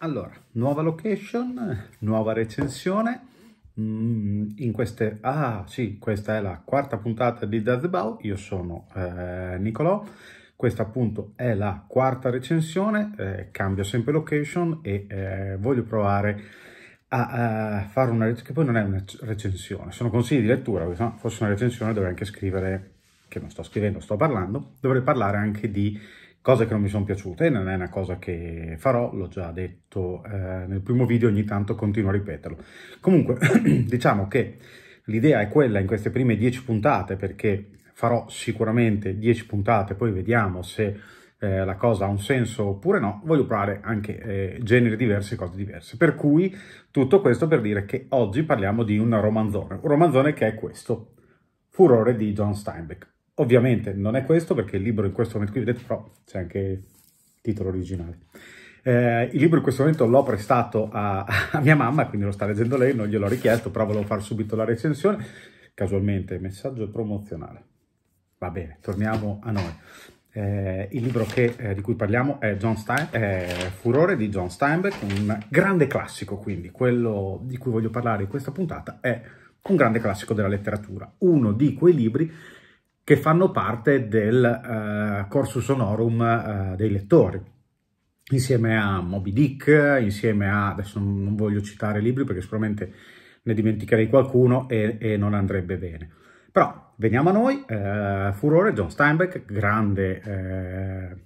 Allora, nuova location, nuova recensione. Mm, in queste... Ah, sì, questa è la quarta puntata di Dazbao. Io sono eh, Nicolò. Questa appunto è la quarta recensione. Eh, cambio sempre location e eh, voglio provare a, a fare una recensione, che poi non è una recensione, sono consigli di lettura, perché se no fosse una recensione dovrei anche scrivere, che non sto scrivendo, sto parlando, dovrei parlare anche di cose che non mi sono piaciute, non è una cosa che farò, l'ho già detto eh, nel primo video, ogni tanto continuo a ripeterlo. Comunque, diciamo che l'idea è quella in queste prime 10 puntate, perché farò sicuramente 10 puntate, poi vediamo se eh, la cosa ha un senso oppure no, voglio provare anche eh, generi diversi cose diverse. Per cui tutto questo per dire che oggi parliamo di un romanzone, un romanzone che è questo, Furore di John Steinbeck. Ovviamente non è questo perché il libro in questo momento qui, vedete, però c'è anche il titolo originale. Eh, il libro in questo momento l'ho prestato a, a, mia mamma, quindi lo sta leggendo lei, non gliel'ho richiesto, però volevo fare subito la recensione. Casualmente, messaggio promozionale. Va bene, torniamo a noi. Eh, il libro che, eh, di cui parliamo è Stein, Furore di John Steinbeck, un grande classico, quindi quello di cui voglio parlare in questa puntata è un grande classico della letteratura, uno di quei libri che fanno parte del uh, corsus honorum uh, dei lettori, insieme a Moby Dick, insieme a, adesso non voglio citare libri perché sicuramente ne dimenticherei qualcuno e, e non andrebbe bene. Però veniamo a noi, eh, Furore, John Steinbeck, grande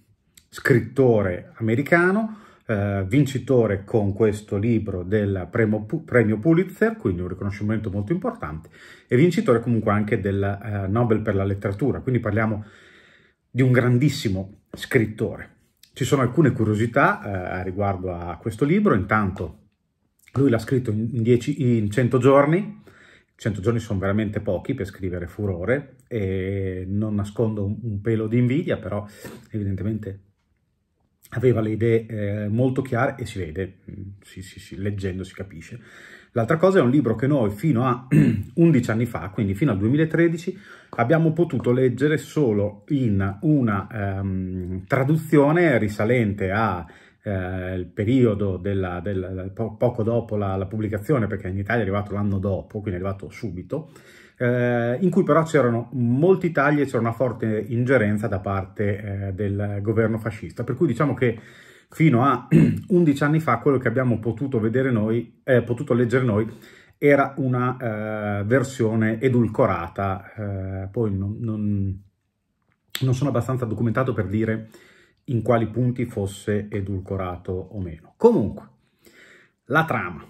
scrittore americano, eh, vincitore con questo libro del premio, premio, Pulitzer, quindi un riconoscimento molto importante, e vincitore comunque anche del eh, Nobel per la letteratura, quindi parliamo di un grandissimo scrittore. Ci sono alcune curiosità eh, riguardo a questo libro, intanto lui l'ha scritto in, dieci, in 100 giorni, 100 giorni sono veramente pochi per scrivere Furore e non nascondo un, un pelo di invidia, però evidentemente aveva le idee eh, molto chiare e si vede, mm, sì, sì, sì, leggendo si capisce. L'altra cosa è un libro che noi fino a 11 anni fa, quindi fino al 2013, abbiamo potuto leggere solo in una um, traduzione risalente al eh, periodo della, del, poco dopo la, la, pubblicazione, perché in Italia è arrivato l'anno dopo, quindi è arrivato subito, eh, in cui però c'erano molti tagli e c'era una forte ingerenza da parte eh, del governo fascista. Per cui diciamo che fino a 11 anni fa quello che abbiamo potuto noi, eh, potuto leggere noi, era una eh, versione edulcorata. Eh, poi non, non, non sono abbastanza documentato per dire in quali punti fosse edulcorato o meno. Comunque, la trama.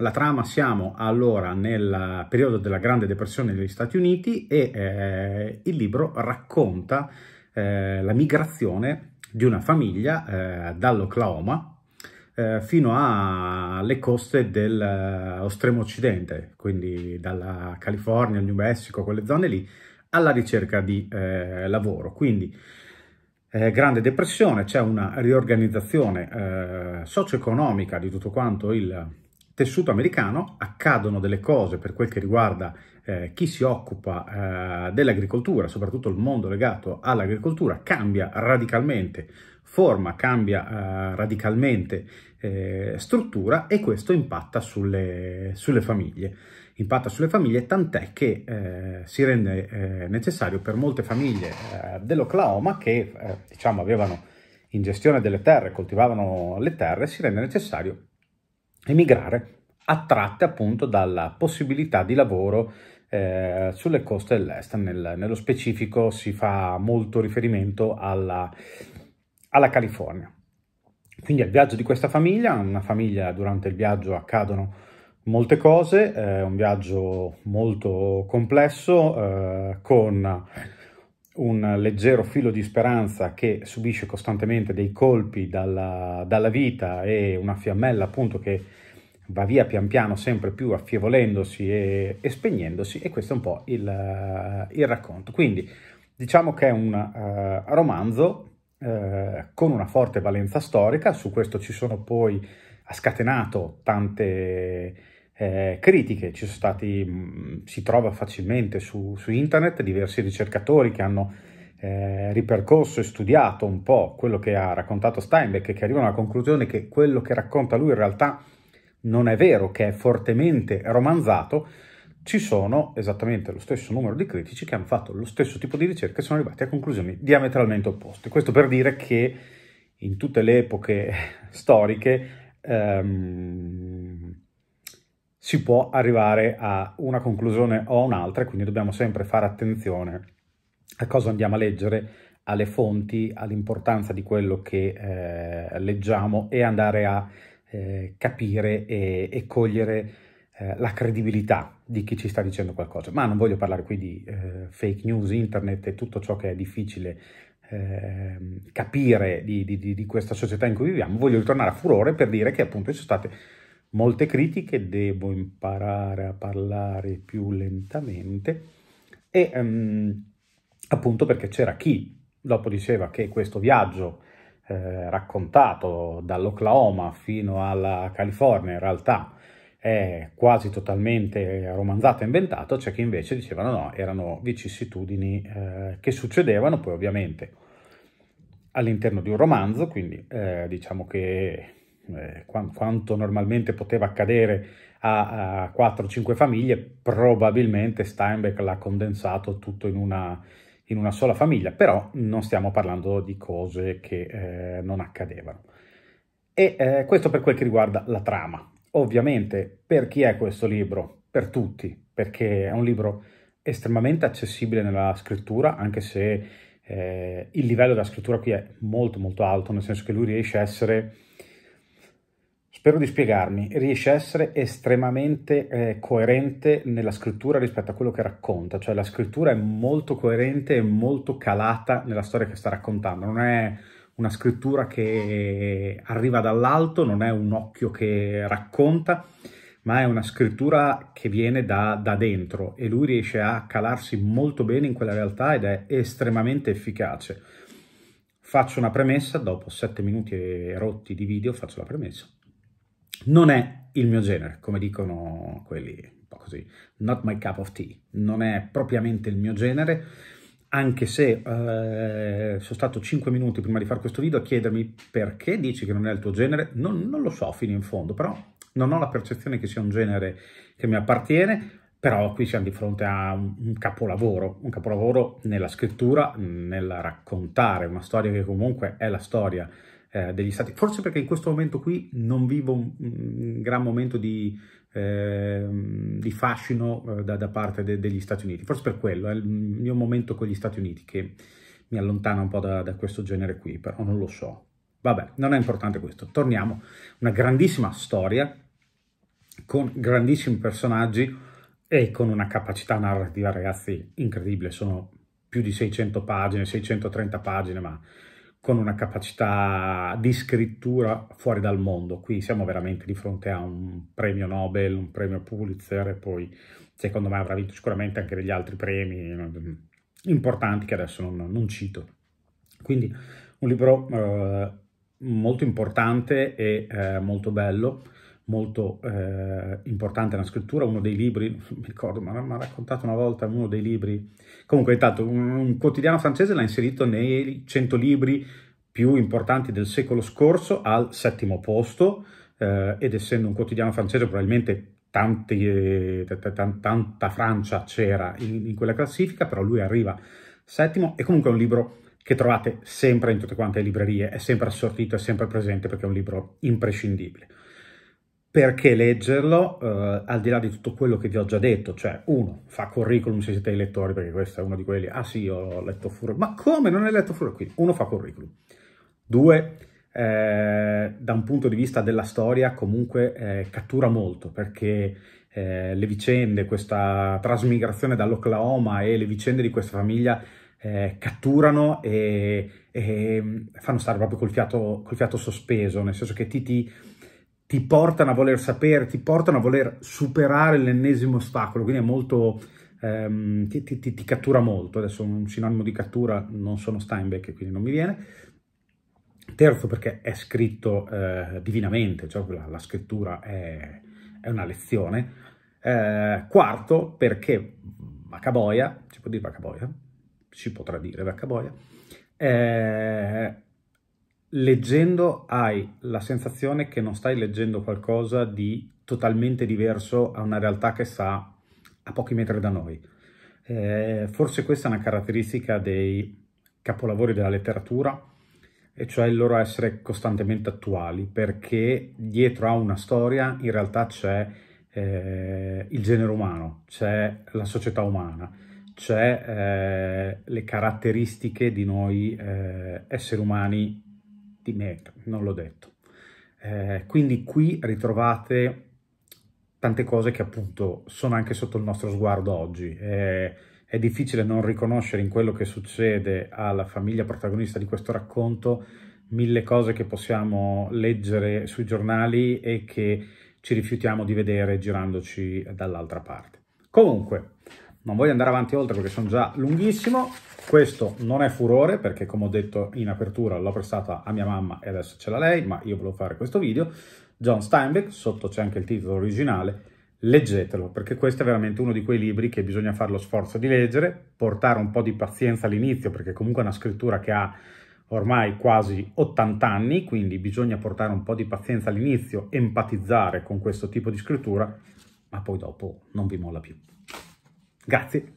La trama siamo allora nel periodo della Grande Depressione negli Stati Uniti e eh, il libro racconta eh, la migrazione di una famiglia eh, dall'Oklahoma eh, fino alle coste dell'estremo occidente, quindi dalla California, New Mexico, quelle zone lì, alla ricerca di eh, lavoro. Quindi eh, grande depressione, c'è una riorganizzazione eh, socio-economica di tutto quanto il tessuto americano accadono delle cose per quel che riguarda eh, chi si occupa eh, dell'agricoltura, soprattutto il mondo legato all'agricoltura, cambia radicalmente forma, cambia eh, radicalmente eh, struttura e questo impatta sulle, sulle, famiglie. Impatta sulle famiglie tant'è che eh, si rende eh, necessario per molte famiglie dell'Oklahoma che diciamo avevano in gestione delle terre, coltivavano le terre, si rende necessario emigrare attratte appunto dalla possibilità di lavoro eh, sulle coste dell'est. Nel, nello specifico si fa molto riferimento alla, alla California. Quindi al viaggio di questa famiglia, una famiglia durante il viaggio accadono molte cose, eh, un viaggio molto complesso eh, con un leggero filo di speranza che subisce costantemente dei colpi dalla, dalla vita e una fiammella appunto che va via pian piano sempre più affievolendosi e, e spegnendosi e questo è un po' il, il racconto. Quindi diciamo che è un uh, romanzo uh, con una forte valenza storica, su questo ci sono poi, ha scatenato tante eh, critiche, ci sono stati, mh, si trova facilmente su, su internet diversi ricercatori che hanno eh, ripercorso e studiato un po' quello che ha raccontato Steinbeck e che arrivano alla conclusione che quello che racconta lui in realtà non è vero, che è fortemente romanzato, ci sono esattamente lo stesso numero di critici che hanno fatto lo stesso tipo di ricerche e sono arrivati a conclusioni diametralmente opposte. Questo per dire che in tutte le epoche storiche ehm, si può arrivare a una conclusione o a un'altra, quindi dobbiamo sempre fare attenzione a cosa andiamo a leggere, alle fonti, all'importanza di quello che eh, leggiamo e andare a eh, capire e, e cogliere eh, la credibilità di chi ci sta dicendo qualcosa. Ma non voglio parlare qui di eh, fake news, internet e tutto ciò che è difficile eh, capire di, di, di, questa società in cui viviamo. Voglio ritornare a furore per dire che appunto ci sono state molte critiche, devo imparare a parlare più lentamente e um, appunto perché c'era chi dopo diceva che questo viaggio eh, raccontato dall'Oklahoma fino alla California in realtà è quasi totalmente romanzato e inventato, c'è chi invece dicevano no, erano vicissitudini eh, che succedevano, poi ovviamente all'interno di un romanzo, quindi eh, diciamo che eh, quanto normalmente poteva accadere a, a 4-5 famiglie, probabilmente Steinbeck l'ha condensato tutto in una, in una, sola famiglia, però non stiamo parlando di cose che eh, non accadevano. E eh, questo per quel che riguarda la trama. Ovviamente, per chi è questo libro? Per tutti, perché è un libro estremamente accessibile nella scrittura, anche se eh, il livello della scrittura qui è molto molto alto, nel senso che lui riesce a essere, spero di spiegarmi, riesce a essere estremamente eh, coerente nella scrittura rispetto a quello che racconta, cioè la scrittura è molto coerente e molto calata nella storia che sta raccontando, non è una scrittura che arriva dall'alto, non è un occhio che racconta, ma è una scrittura che viene da, da, dentro e lui riesce a calarsi molto bene in quella realtà ed è estremamente efficace. Faccio una premessa, dopo sette minuti rotti di video faccio la premessa. Non è il mio genere, come dicono quelli un po' così, not my cup of tea, non è propriamente il mio genere, anche se eh, sono stato 5 minuti prima di fare questo video a chiedermi perché dici che non è il tuo genere, non, non, lo so fino in fondo, però non ho la percezione che sia un genere che mi appartiene, però qui siamo di fronte a un, capolavoro, un capolavoro nella scrittura, nel raccontare una storia che comunque è la storia eh, degli stati, forse perché in questo momento qui non vivo un, un gran momento di eh, di fascino eh, da, da, parte de, degli Stati Uniti. Forse per quello, è il mio momento con gli Stati Uniti che mi allontana un po' da, da questo genere qui, però non lo so. Vabbè, non è importante questo. Torniamo. Una grandissima storia con grandissimi personaggi e con una capacità narrativa, ragazzi, incredibile. Sono più di 600 pagine, 630 pagine, ma con una capacità di scrittura fuori dal mondo. Qui siamo veramente di fronte a un premio Nobel, un premio Pulitzer e poi secondo me avrà vinto sicuramente anche degli altri premi eh, importanti che adesso non, non cito. Quindi un libro eh, molto importante e eh, molto bello, molto eh, importante nella scrittura, uno dei libri, non mi ricordo, ma mi ha raccontato una volta uno dei libri, comunque intanto un, un quotidiano francese l'ha inserito nei 100 libri più importanti del secolo scorso al settimo posto eh, ed essendo un quotidiano francese probabilmente tanti, eh, tanta Francia c'era in, in quella classifica, però lui arriva settimo. E comunque è un libro che trovate sempre in tutte quante le librerie, è sempre assortito, è sempre presente perché è un libro imprescindibile perché leggerlo, eh, al di là di tutto quello che vi ho già detto, cioè uno, fa curriculum se siete lettori, perché questo è uno di quelli, ah sì, ho letto Furore, ma come non hai letto Furore? Quindi uno fa curriculum. Due, eh, da un punto di vista della storia comunque eh, cattura molto, perché eh, le vicende, questa trasmigrazione dall'Oklahoma e le vicende di questa famiglia eh, catturano e, e, fanno stare proprio col fiato, col fiato sospeso, nel senso che ti, ti ti portano a voler sapere, ti portano a voler superare l'ennesimo ostacolo, quindi è molto, ehm, ti, ti, ti, cattura molto. Adesso un sinonimo di cattura non sono Steinbeck, quindi non mi viene. Terzo perché è scritto eh, divinamente, cioè la, la scrittura è, è, una lezione. Eh, quarto perché Macaboia, si può dire Macaboia? si potrà dire, vecchia boia, eh, leggendo hai la sensazione che non stai leggendo qualcosa di totalmente diverso a una realtà che sta a pochi metri da noi. Eh, forse questa è una caratteristica dei capolavori della letteratura, e cioè il loro essere costantemente attuali, perché dietro a una storia in realtà c'è eh, il genere umano, c'è la società umana, c'è eh, le caratteristiche di noi eh, esseri umani, di me, non l'ho detto. Eh, quindi qui ritrovate tante cose che appunto sono anche sotto il nostro sguardo oggi. Eh, è difficile non riconoscere in quello che succede alla famiglia protagonista di questo racconto mille cose che possiamo leggere sui giornali e che ci rifiutiamo di vedere girandoci dall'altra parte. Comunque, non voglio andare avanti oltre perché sono già lunghissimo, questo non è furore perché come ho detto in apertura l'ho prestata a mia mamma e adesso ce l'ha lei, ma io volevo fare questo video. John Steinbeck, sotto c'è anche il titolo originale, leggetelo, perché questo è veramente uno di quei libri che bisogna fare lo sforzo di leggere, portare un po' di pazienza all'inizio, perché comunque è una scrittura che ha ormai quasi 80 anni, quindi bisogna portare un po' di pazienza all'inizio, empatizzare con questo tipo di scrittura, ma poi dopo non vi molla più. Grazie.